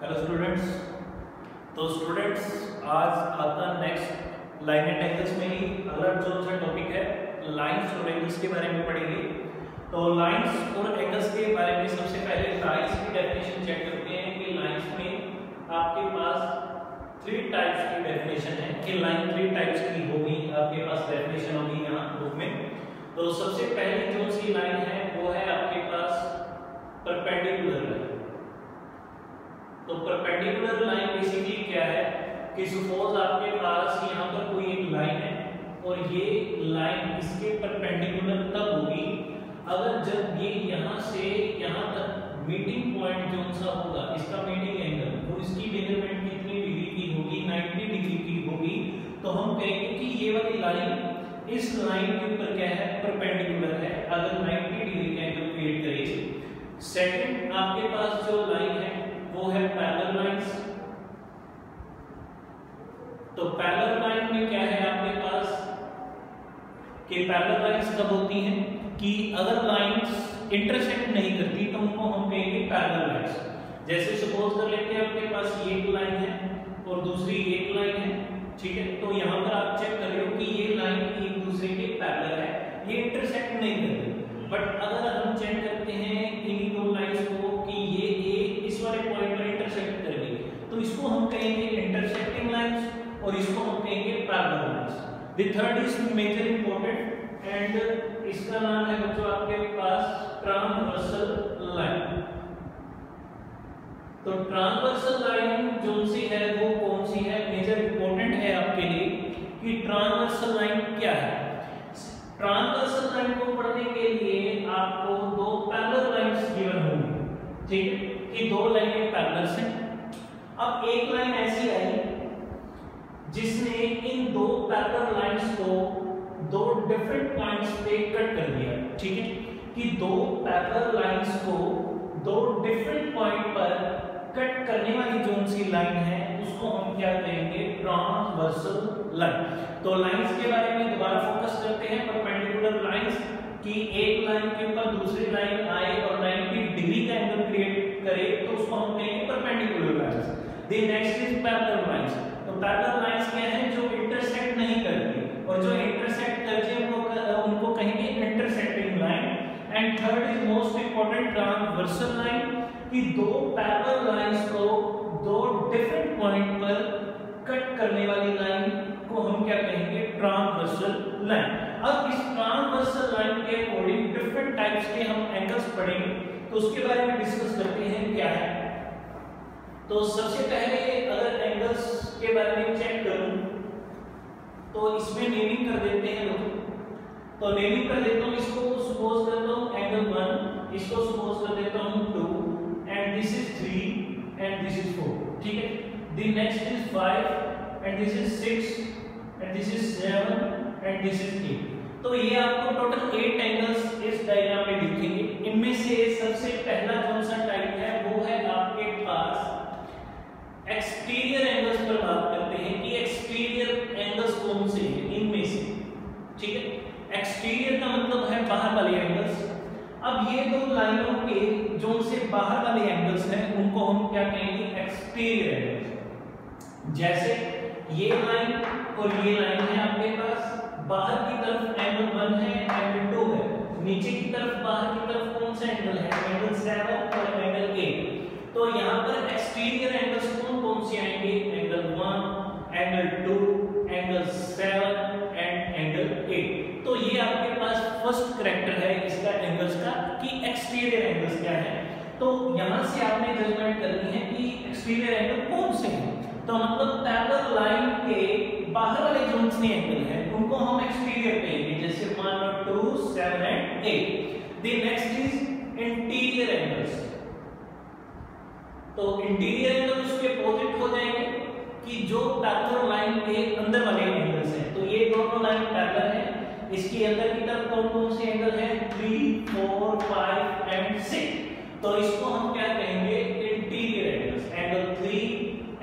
Hello students तो students आज आपका नेक्स्ट लाइन एंड एंगल्स में ही अगला जो सा टॉपिक है लाइंस और एंगल्स के बारे में पढ़ेंगे। तो लाइंस और एंगल्स के बारे में सबसे पहले लाइंस की डेफिनेशन चेक करते हैं कि लाइंस में आपके पास थ्री टाइप्स की डेफिनेशन है, कि लाइन थ्री टाइप्स की होगी, आपके पास डेफिनेशन होगी यहाँ बुक में। तो सबसे पहली जो सी लाइन है, वो है आपके पास परपेंडिकुलर लाइन तो परपेंडिकुलर लाइन बेसिकली क्या है कि सपोज़ आपके पास यहाँ पर कोई एक लाइन है और ये लाइन इसके परपेंडिकुलर तब होगी अगर जब ये यहाँ से यहाँ तक मीटिंग पॉइंट जो सा होगा, इसका मीटिंग एंगल तो इसकी मेज़रमेंट कितनी डिग्री की होगी 90 डिग्री की होगी तो हम कहेंगे कि ये वाली लाइन इस लाइन के ऊपर क्या है परपेंडिकुलर है, अगर 90 डिग्री का एंगल क्रिएट करेगी। सेकंड आपके पास जो लाइन है वो है पैरेलल लाइंस तो पैरेलल लाइन में क्या है आपके पास कि पैरेलल लाइंस कब होती हैं कि अगर लाइंस इंटरसेक्ट नहीं करती तो उनको हम कहेंगे पैरेलल लाइंस जैसे सपोज़ कर लेते हैं, आपके पास ये एक लाइन है और दूसरी एक लाइन है, ठीक है? तो यहाँ पर आप चेक कर रहे हो कि ये लाइन एक दूसरे के पैरेलल है, ये इंटरसेक्ट नहीं करती बट अगर हम चेक करते हैं इन्हीं दो लाइंस को कि ये एक इस वाले पॉइंट पर इंटरसेक्ट कर गई तो इसको हम कहेंगे इंटरसेक्टिंग लाइंस और इसको हम कहेंगे parallel lines the third is major important and इसका नाम है बच्चों आपके पास ट्रांसवर्सल लाइन तो ट्रांसवर्सल लाइन जो सी है? वो कौन सी है? मेजर इंपॉर्टेंट है आपके लिए कि ट्रांसवर्सल लाइन क्या है? ट्रांसवर्सल लाइन को पढ़ने के लिए आपको दो पैरेलल लाइंस गिवन होंगी। ठीक है? कि दो लाइनें पैरेलल हैं। अब एक लाइन ऐसी आई जिसने इन दो पैरेलल लाइंस को दो डिफरेंट पॉइंट्स पे कट कर दिया, ठीक है? कि दो पैरेलल लाइंस को दो डिफरेंट पॉइंट पर कट करने वाली जो सी लाइन है, उसको हम क्या कहेंगे? ट्रांसवर्सल लाइन तो लाइंस के बारे में दोबारा फोकस करते हैं परपेंडिकुलर लाइंस कि एक लाइन के ऊपर दूसरी लाइन आए और 90 डिग्री का एंगल क्रिएट करे तो उसको हम कहेंगे perpendicular lines the next is parallel lines तो पैरेलल लाइंस क्या है? जो इंटरसेक्ट नहीं करती. और जो इंटरसेक्ट करती है उनको उनको कहेंगे intersecting line and third is most important transversal line कि दो पैरेलल लाइंस को दो डिफरेंट पॉइंट पर कट करने वाली लाइन को हम क्या कहेंगे? ट्रांसवर्सल लाइन अब इस ट्रांसवर्सल लाइन के अकॉर्डिंग डिफरेंट टाइप्स के हम एंगल्स पढ़ेंगे तो उसके बारे में डिस्कस करते हैं क्या है। तो सबसे पहले अगर एंगल्स के बारे में चेक करूँ तो इसमें नेमिंग कर देते हैं लोग। तो नेमिंग कर देता हूँ, इसको सपोज़ करता हूँ एंगल 1 इसको सपोज़ कर देता हूँ 2 and this is 3 and this is 4 ठीक है? The next is 5 and this is 6 and this is 7 and this is 8 तो ये आपको टोटल 8 एंगल्स इस डायग्राम में दिखेंगे। इनमें से सबसे पहला कौन सा टाइप है, वो है आपके पास एक्सटीरियर एंगल्स पर बात करते हैं कि एक्सटीरियर एंगल्स कौन से हैं इनमें से ठीक है एक्सटीरियर का मतलब है बाहर वाले एंगल्स अब ये दो लाइनों के जो से बाहर वाले एंगल्स हैं, उनको हम क्या कहेंगे? एक्सटीरियर एंगल्स जैसे ये लाइन और ये लाइन है आपके पास, बाहर की तरफ़ एंगल 1 है एंगल 2 है। नीचे की तरफ़, बाहर की तरफ़ कौन सा एंगल है? एंगल 7 और एंगल 8 तो यहाँ पर एक्सटीरियर एंगल्स कौन कौन से आएँगे? Angle 1 angle 2 angle 7 and angle 8 तो ये आपके पास फ़र्स्ट करेक्टर है का एक्सटीरियर एंगल्स क्या है? तो यहाँ से आपने जजमेंट करनी है कि एक्सटीरियर एंगल कौन से हैं? तो मतलब पैरेलल लाइन के बाहर वाले जो से एंगल है, उनको हम एक्सटीरियर कहेंगे, जैसे मान लो 2 7 and 8 the next is interior angles तो इंटीरियर एंगल उसके अपोजिट हो जाएँगे कि जो पैरेलल लाइन के अंदर वाले एंगल्स हैं तो ये दोनों लाइन पैरेलल है इसके अंदर की तरफ़ कौन कौन से एंगल हैं? 3 4 5 एंड 6 तो इसको हम क्या कहेंगे? Interior angles angle 3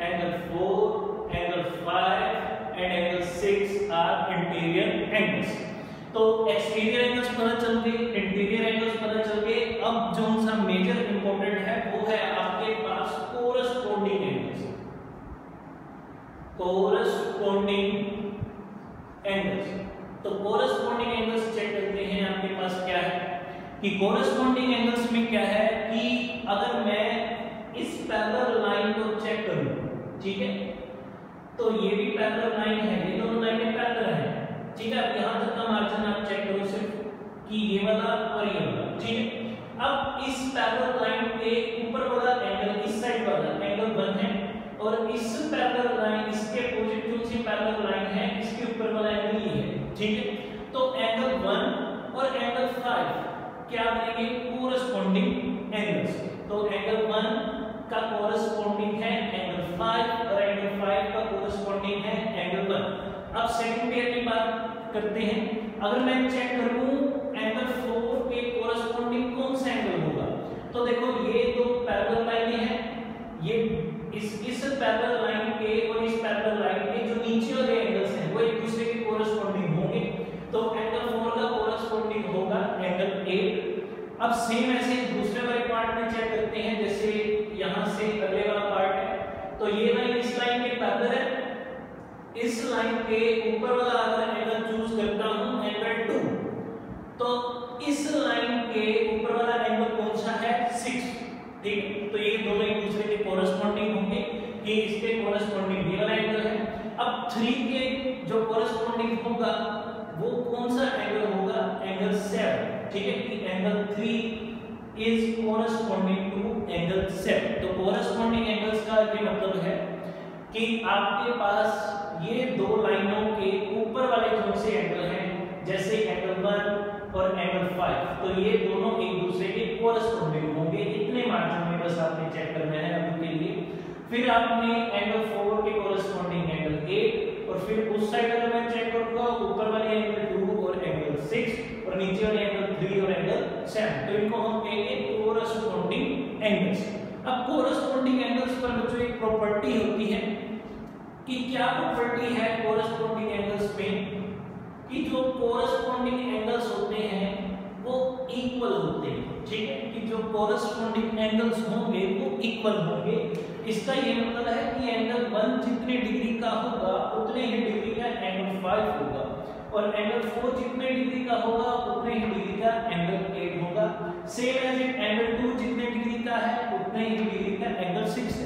angle 4 angle 5 and angle 6 are interior angles तो एक्सटीरियर एंगल्स पता चल गए? इंटीरियर एंगल्स पता चल गए? अब जो सा मेजर इंपॉर्टेंट है, वो है आपके पास कोरस्पोंडिंग एंगल्स कोरस्पोंडिंग एंगल्स तो कोरस्पोंडिंग एंगल्स चेक करते हैं आपके पास क्या है। कि कोरस्पोंडिंग एंगल्स में क्या है कि अगर मैं इस पैरेलल लाइन को चेक करूँ, ठीक है? तो ये भी पैरेलल लाइन है, ये दोनों लाइनें पैरेलल हैं। ठीक है, अब यहाँ तक का मार्जिन आप चेक करो सिर्फ़ कि ये वाला और ये वाला, ठीक है? अब इस पैरेलल लाइन के ऊपर वाला एंगल इस साइड वाला एंगल 1 है और इस पैरेलल ठीक है? तो एंगल 1 और एंगल 5 क्या बनेंगे? कोरस्पोंडिंग एंगल्स तो एंगल 1 का कोरस्पोंडिंग है एंगल 5 और एंगल 5 का कोरस्पोंडिंग है एंगल 1 अब सेकंड पेयर की बात करते हैं। अगर मैं चेक करूँ एंगल 4 के कोरस्पोंडिंग कौन सा एंगल होगा? तो देखो, ये दो पैरेलल लाइनें हैं। ये इस इस पैरेलल लाइन के और इस पैरेलल लाइन के जो नीचे वाले एंगल्स हैं वो एक दूसरे के कोरस्पोंडिंग होंगे तो एंगल 4 का कोरस्पोंडिंग होगा एंगल 8 अब सेम ऐसे दूसरे वाले पार्ट में चेक करते हैं, जैसे यहाँ से अगले वाला पार्ट है। तो ये लाइन इस लाइन के पैरेलल है। इस लाइन के ऊपर वाला अगर एंगल चूज़ करता हूँ एंगल 2 तो इस लाइन के ऊपर वाला एंगल कौन सा है? 6 ठीक तो ये दोनों एक दूसरे के कोरस्पोंडिंग होंगे। ये इसके कोरस्पोंडिंग ये वाला एंगल है। अब 3 के जो कोरस्पोंडिंग होगा वो कौन सा एंगल होगा? एंगल 7 ठीक है? कि angle 3 is corresponding to angle 7 तो कोरस्पोंडिंग एंगल्स का ये मतलब है कि आपके पास ये दो लाइनों के ऊपर वाले कौन से एंगल हैं? जैसे एंगल 1 और एंगल 5 तो ये दोनों एक दूसरे के कोरस्पोंडिंग होंगे। इतने मार्जिन में बस आपने चेक करना है अभी के लिए। फिर आपने एंगल 4 के कोरस्पोंडिंग एंगल 8 और फिर उस साइड अगर मैं चेक करूँगा ऊपर वाले एंगल 2 और एंगल 6 और नीचे वाले एंगल 3 और एंगल 7 तो इनको हम कहेंगे कोरस्पोंडिंग एंगल्स अब कोरस्पोंडिंग एंगल्स पर बच्चों एक प्रॉपर्टी होती है, कि क्या प्रॉपर्टी है कोरस्पोंडिंग एंगल्स में? कि जो कोरस्पोंडिंग एंगल्स होते हैं, वो इक्वल होते हैं. ठीक है? कि जो कोरस्पोंडिंग एंगल्स होंगे, वो इक्वल होंगे. इसका ये मतलब है कि एंगल 1 जितने डिग्री का होगा, उतने ही डिग्री का एंगल 5 होगा. और एंगल 4 जितने डिग्री का होगा, उतने ही डिग्री का एंगल 8 होगा। सेम एज इट एंगल 2 जितने डिग्री का है, उतने ही डिग्री का एंगल 6 है।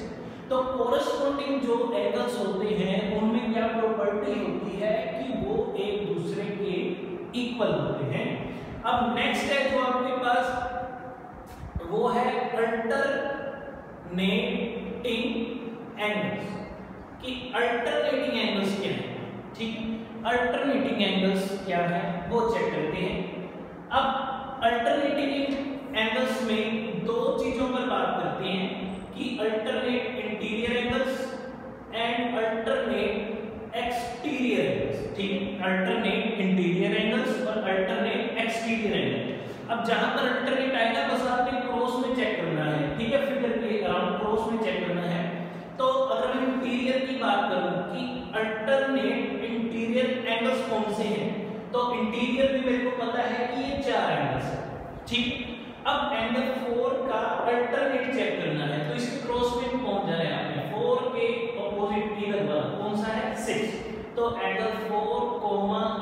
तो कोरस्पोंडिंग जो एंगल्स होते हैं, उनमें क्या प्रॉपर्टी होती है कि वो एक दूसरे के इक्वल होते हैं। अब नेक्स्ट है जो आपके पास, वो है अल्टरनेटिंग एंगल्स कि अल्टरनेटिंग एंगल्स क्या है? अल्टरनेटिंग एंगल्स क्या है, वो चेक करते हैं। अब अल्टरनेटिंग एंगल्स में दो चीज़ों पर बात करते हैं कि alternate interior angles and alternate exterior angles ठीक है? अल्टरनेट इंटीरियर एंगल्स और अल्टरनेट एक्सटीरियर एंगल अब जहाँ पर अल्टरनेट आएगा, बस आपने क्रॉस में चेक करना है, ठीक है? फिगर के अराउंड क्रॉस में चेक करना है। तो अगर मैं इंटीरियर की बात करूँ कि अल्टरनेट एंगल्स कौन से हैं? तो इंटीरियर में मेरे को पता है कि ये चार एंगल्स हैं ठीक अब एंगल 4 का अल्टरनेट चेक करना है तो इसके क्रॉस में पहुँच जाना है आपने? 4 के ऑपोजिट इधर वाला कौन सा है? 6 तो एंगल 4,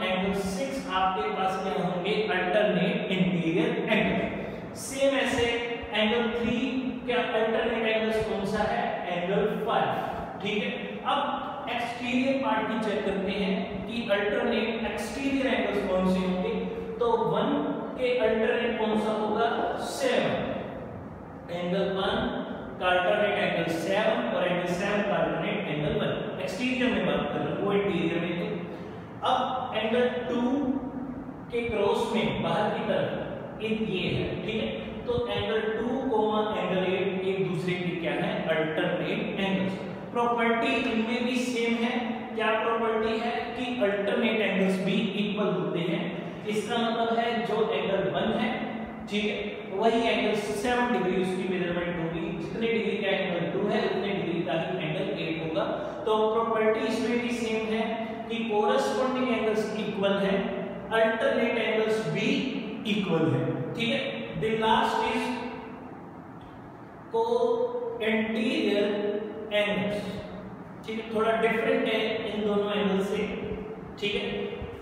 एंगल 6 आपके पास क्या होंगे? अल्टरनेट इंटीरियर एंगल सेम ऐसे एंगल 3 क्या अल्टरनेट एंगल्स कौन सा है? एंगल 5 ठीक है? अब एक्सटीरियर पार्ट की चेक करते हैं कि अल्टरनेट एक्सटीरियर एंगल्स कौन से होंगे? तो 1 के अल्टरनेट कौन सा होगा? 7 एंगल 1 का अल्टरनेट एंगल 7 और एंगल 7 का अल्टरनेट एंगल 1 एक्सटीरियर में बात कर रहा हूँ, वो इंटीरियर में तो। अब एंगल 2 के क्रॉस में, बाहर की तरफ़, एक ये है, ठीक है? तो एंगल 2 कोमा एंगल 8 एक दूसरे के क्या है? अल्टरनेट एंगल्स प्रॉपर्टी इनमें भी सेम है क्या प्रॉपर्टी है कि अल्टरनेट एंगल्स भी इक्वल होते हैं? इसका मतलब है जो एंगल 1 है, ठीक है? वही एंगल 7 डिग्री उसकी मेज़रमेंट होगी। जितने डिग्री का एंगल 2 है, उतने डिग्री का ही एंगल 8 होगा। तो प्रॉपर्टी इसमें भी सेम है कि कोरस्पोंडिंग एंगल्स इक्वल है अल्टरनेट एंगल्स भी इक्वल है। ठीक है? The last is co-interior angles ठीक है, थोड़ा डिफरेंट है इन दोनों एंगल से, ठीक है?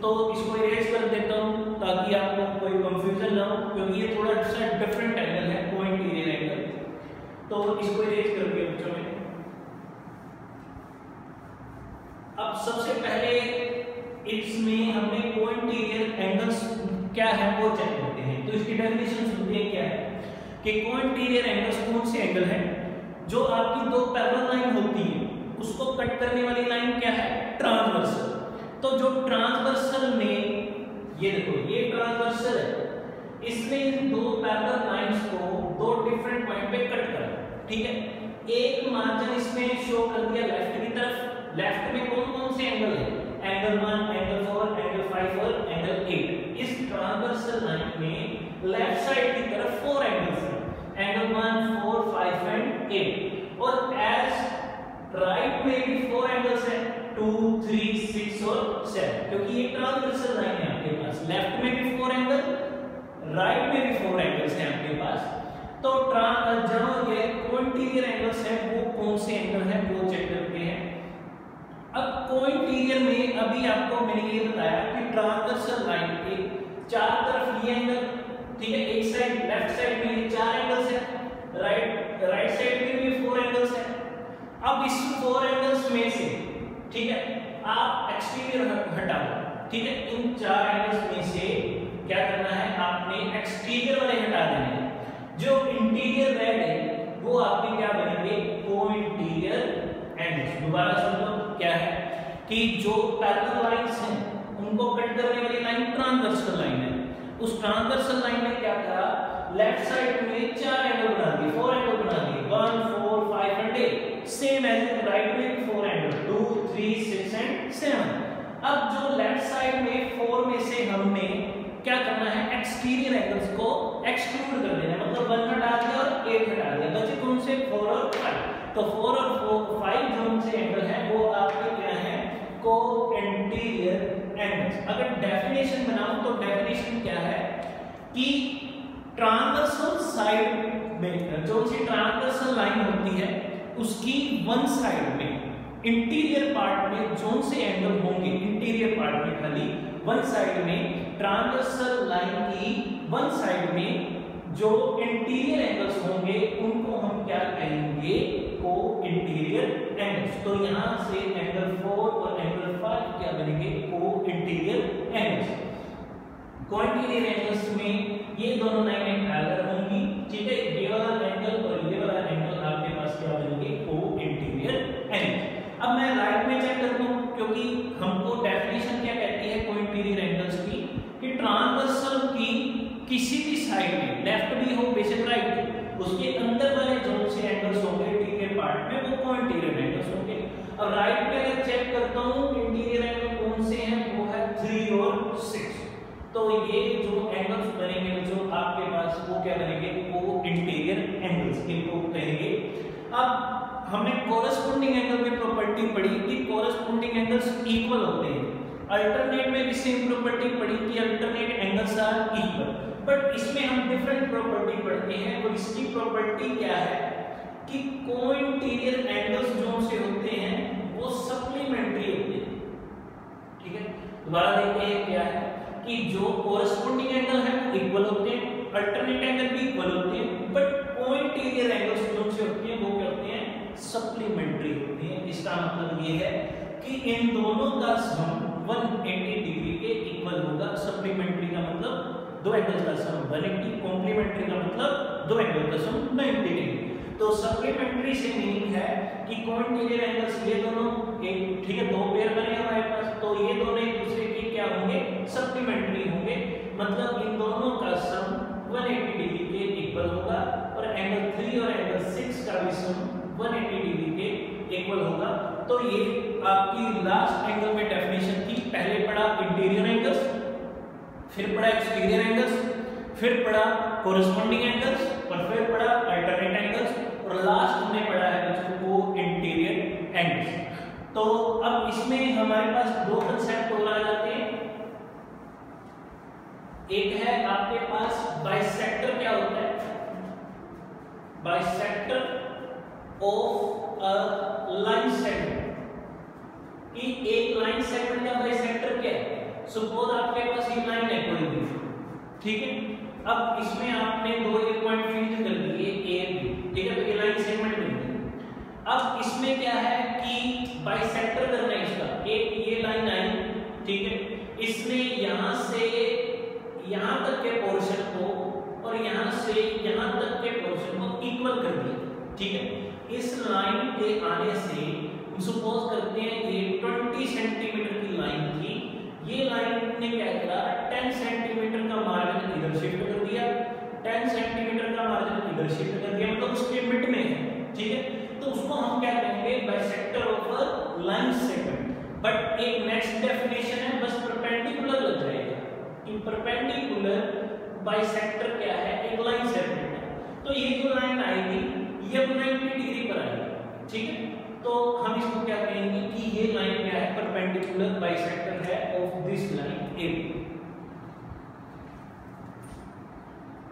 तो इसको इरेज कर देता हूँ ताकि आपको कोई कंफ्यूजन ना हो, क्योंकि ये थोड़ा सा डिफरेंट एंगल है को इंटीरियर एंगल तो इसको इरेज कर दिया बच्चों में अब सबसे पहले इसमें हमने को इंटीरियर एंगल्स क्या है, वो चेक करते हैं। तो इसकी डेफिनेशन सुनते हैं क्या है? कि को इंटीरियर एंगल्स कौन से एंगल है? जो आपकी दो पैरेलल लाइन होती है। उसको कट करने वाली लाइन क्या है? ट्रांसवर्सल तो जो ट्रांसवर्सल में, ये देखो, ये ट्रांसवर्सल है। इसने इन दो पैरेलल लाइंस को दो डिफरेंट पॉइंट पे कट करा, ठीक है? एक मार्जिन इसमें शो कर दिया लेफ़्ट की तरफ़। लेफ़्ट में कौन कौन से एंगल है? एंगल 1 एंगल 4 एंगल 5 और एंगल 8 इस ट्रांसवर्सल लाइन में लेफ़्ट साइड की तरफ़ फोर एंगल्स हैं। एंगल 1 4 5 एंड 8 और एज राइट में भी फोर एंगल्स हैं टू थ्री सिक्स और सेवन क्योंकि ये ट्रांसवर्सल लाइन है आपके पास. लेफ़्ट में भी फोर एंगल राइट में भी फोर एंगल्स हैं आपके पास. तो जहाँ ये कोइंटीरियर एंगल्स हैं, वो कौन से एंगल हैं? वो चेक करते हैं. अब कोइंटीरियर में अभी आपको मैंने ये बताया कि ट्रांसवर्सल लाइन के चार तरफ़ ये एंगल ठीक है, एक साइड लेफ़्ट साइड में चार एंगल्स हैं. राइट राइट साइड में भी अब इस फोर एंगल्स में से, ठीक है, आप एक्सटीरियर हटा दो ठीक है, इन चार एंगल्स में से क्या करना है, आपने एक्सटीरियर वाले हटा देने जो इंटीरियर रेड है, वो आपके क्या बनेंगे को इंटीरियर एंगल्स दोबारा सुन लो, क्या है? कि जो पैरेलल लाइंस हैं, उनको कट करने वाली लाइन ट्रांसवर्सल लाइन है। उस ट्रांसवर्सल लाइन में क्या करा लेफ़्ट साइड में चार एंगल बना दिए फोर एंगल बना दिए one four five and eight same as right में four angle two three six and seven अब जो लेफ़्ट साइड में फोर में से हमने क्या करना है? एक्सटीरियर एंगल्स को एक्सक्लूड कर देना मतलब वन हटा दिया और एट हटा दिया। बचे कौन से? फोर और फाइव तो फोर और फोर फाइव जो से एंगल है, वो आपके क्या है? को इंटीरियर एंगल्स अगर डेफिनेशन बनाऊँ तो डेफिनेशन क्या है? कि ट्रांसवर्सल साइड में, जो सी ट्रांसवर्सल लाइन होती है उसकी वन साइड में इंटीरियर पार्ट में जोन से एंगल होंगे इंटीरियर पार्ट में खाली वन साइड में ट्रांसवर्सल लाइन की वन साइड में जो इंटीरियर एंगल्स होंगे, उनको हम क्या कहेंगे? को इंटीरियर एंगल्स तो यहाँ से एंगल 4 और एंगल 5 क्या बनेंगे? को इंटीरियर एंगल्स को इंटीरियर एंगल्स में ये दोनों लाइनें पैरेलल होंगी, ठीक है? ये वाला एंगल और ये वाला एंगल आपके पास क्या बनेंगे? को इंटीरियर एंगल्स अब मैं राइट में चेक करता हूँ, क्योंकि हमको डेफिनेशन क्या कहती है कोई इंटीरियर एंगल्स की? कि ट्रांसवर्सल की किसी भी साइड में लेफ़्ट भी हो बेशक राइट उसके अंदर वाले जो से एंगल्स होंगे इंटीरियर पार्ट में वो को इंटीरियर एंगल्स होंगे. अब राइट में अगर चेक करता हूँ इंटीरियर एंगल कौन से हैं? वो है 3 और 6 तो ये जो एंगल्स बनेंगे, जो आपके पास वो क्या बनेंगे? वो इंटीरियर एंगल्स इनको कहेंगे। अब हमने कोरस्पोंडिंग एंगल की प्रॉपर्टी पढ़ी कि कोरस्पोंडिंग एंगल्स इक्वल होते हैं। अल्टरनेट में भी सेम प्रॉपर्टी पढ़ी कि alternate angles are equal but इसमें हम डिफरेंट प्रॉपर्टी पढ़ते हैं और इसकी प्रॉपर्टी क्या है कि कोइंटीरियर एंगल्स जो से होते हैं, वो सप्लीमेंट्री होते हैं। ठीक है? दोबारा देखते हैं क्या है। कि जो कोरस्पोंडिंग एंगल है वो इक्वल होते हैं अल्टरनेट एंगल भी इक्वल होते हैं बट कोइंटीरियर एंगल्स जो से होते हैं, वो क्या होते हैं? सप्लीमेंट्री होती है। इसका मतलब ये है कि इन दोनों का सम 180 डिग्री के इक्वल होगा। सप्लीमेंट्री का मतलब दो एंगल का सम 180 कॉम्प्लीमेंट्री का मतलब दो एंगल का सम 90 डिग्री तो सप्लीमेंट्री से मीनिंग है कि कॉन्टिन्यूअर एंगल्स ये दोनों एक, ठीक है, दो पेयर बने हमारे पास तो ये दोनों एक दूसरे क्या होंगे? सप्लीमेंट्री होंगे। मतलब इन दोनों का सम 180 डिग्री के इक्वल होगा और एंगल 3 और एंगल 6 का भी सम 180 डिग्री के इक्वल होगा। तो ये आपकी लास्ट एंगल में डेफिनेशन थी पहले पढ़ा इंटीरियर एंगल्स फिर पढ़ा एक्सटीरियर एंगल्स फिर पढ़ा कोरिस्पोंडिंग एंगल्स और फिर पढ़ा अल्टरनेट एंगल्स और लास्ट हमने पढ़ा है बच्चों को इंटीरियर एंगल्स तो अब इसमें हमारे पास दो कंसेप्ट और आ जाते हैं। एक है आपके पास बाइसेक्टर क्या होता है? Bisector of a line segment कि एक लाइन सेगमेंट का बाइसेक्टर क्या है? सपोज़ आपके पास ये लाइन है कोई भी। ठीक है? अब इसमें आपने दो एक पॉइंट फिक्स कर दिए ए बी ठीक है? तो ये लाइन सेगमेंट बन गई अब इसमें क्या है कि बाइसेक्टर करना है इसका। एक ये लाइन आई ठीक है? इसने यहाँ से, यहाँ तक के पोर्शन को और यहाँ से, यहाँ तक के पोर्शन को इक्वल कर दिया, ठीक है? इस लाइन के आने से हम सपोज़ करते हैं ये 20 सेंटीमीटर की लाइन थी। ये लाइन ने क्या करा 10 सेंटीमीटर का मार्जिन इधर शिफ्ट कर दिया। 10 सेंटीमीटर का मार्जिन इधर शिफ्ट कर दिया। मतलब उसके मिड में है, ठीक है? तो उसको हम क्या कहेंगे? Bisector of a line segment but एक नेक्स्ट डेफिनेशन है, बस परपेंडिकुलर लग जाएगा। कि परपेंडिकुलर बाइसेक्टर क्या है? एक लाइन सेगमेंट है। तो ये जो लाइन आएगी, ये अब 90 डिग्री पर आएगी। ठीक है? तो हम इसको क्या कहेंगे कि ये लाइन क्या है? परपेंडिकुलर बाइसेक्टर है ऑफ़ दिस लाइन ए